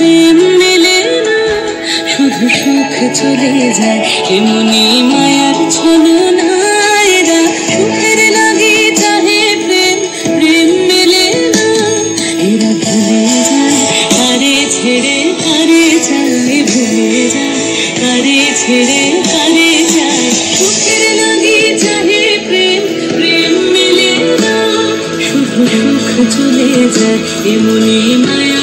প্রেম মেলে না, শুধু সুখ চলে যায় এমনি মায়ার ছলো চাহে প্রেম প্রেম ছেড়ে ভুলে যায় ছেড়ে চাহে প্রেম প্রেম মেলে শুধু চলে যায় এমনি মায়া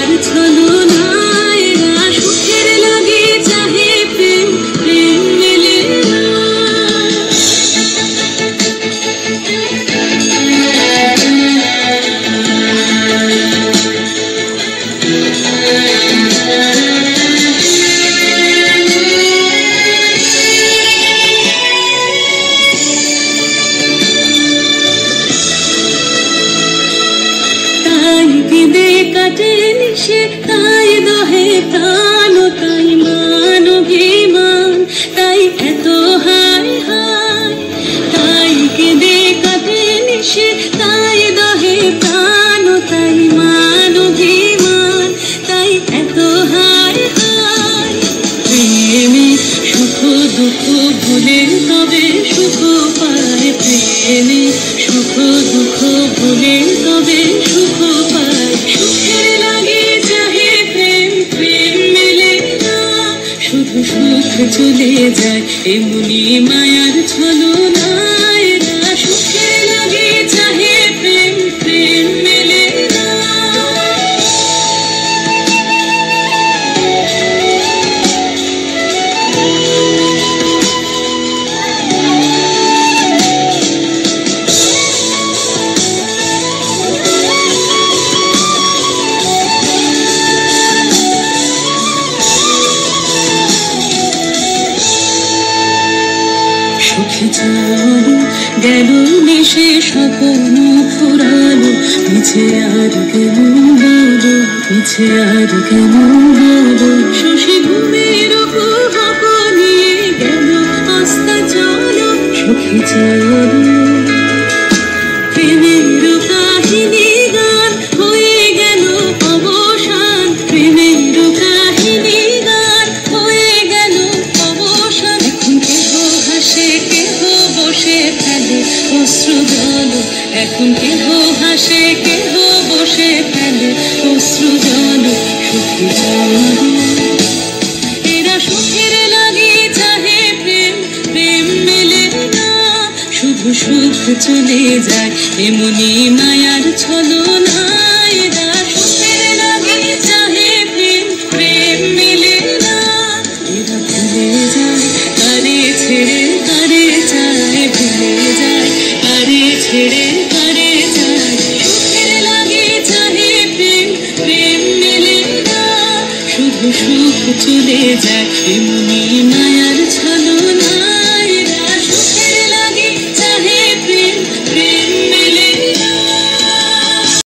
নিশে তাই দহে প্রাণ, তাই মান অভিমান তাই এত হায় হায়। তাই কেঁদে কাটে নিশে, তাই দহে প্রাণ, তাই মান অভিমান তাই এত হায় হায়। প্রেমে সুখ, দুঃখ ভুলে তবে সুখ পায়। প্রেমে সুখ, দুঃখ ভুলে তবে সুখ পায়। সুখের চলে যায় এমনি মায়ার ছলনা চলো গেল নেশে স্বপ্ন ফুরালো পিছে আর কেমন বলো পিছে আর কেমন বলো শশী ঘুমের উপভোগ নিয়ে গেল আস্তা চলো, সুখী চলো। এখন কেহ হাসে, কেহ বসে ফেলে, অশ্রু জল এরা সুখের লাগে চাহে প্রেম প্রেম মেলে না, শুধু সুখ চলে যায়, এমনি মায়ার ছলনা চলে যায় এমনি মায়ার ছল